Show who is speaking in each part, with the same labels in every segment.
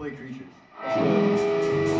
Speaker 1: play creatures.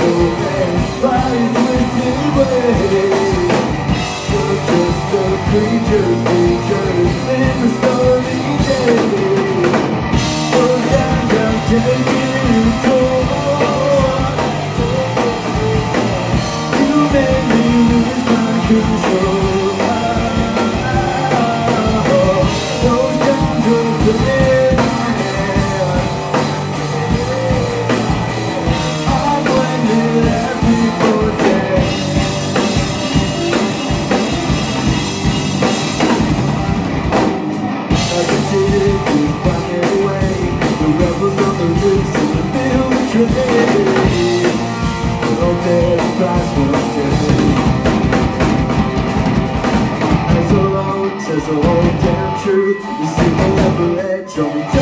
Speaker 1: Pages Says the whole damn truth You see the level edge me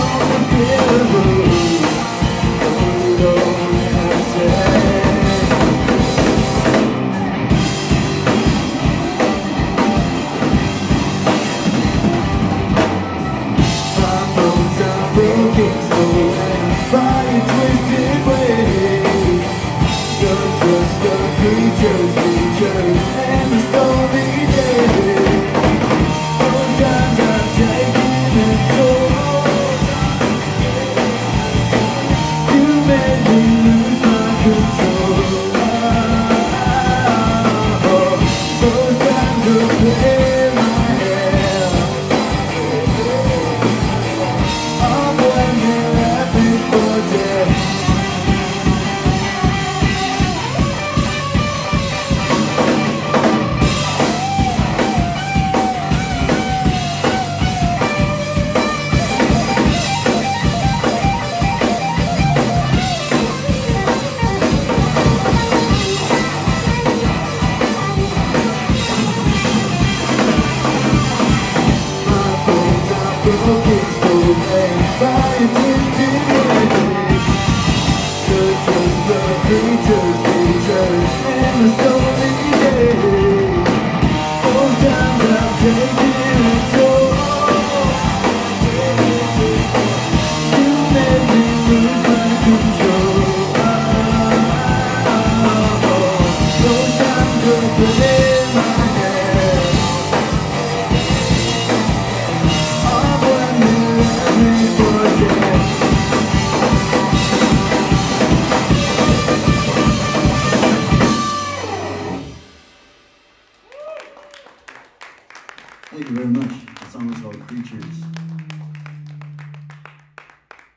Speaker 1: porque Thank you very much. The song is called Creatures.